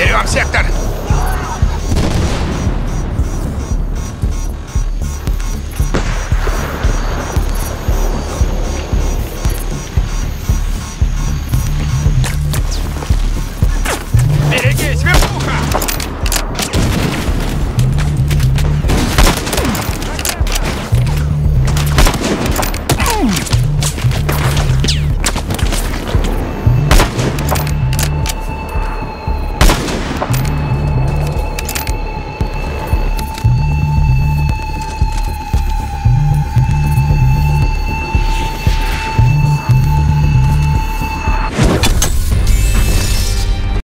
Geliyorum Sektar.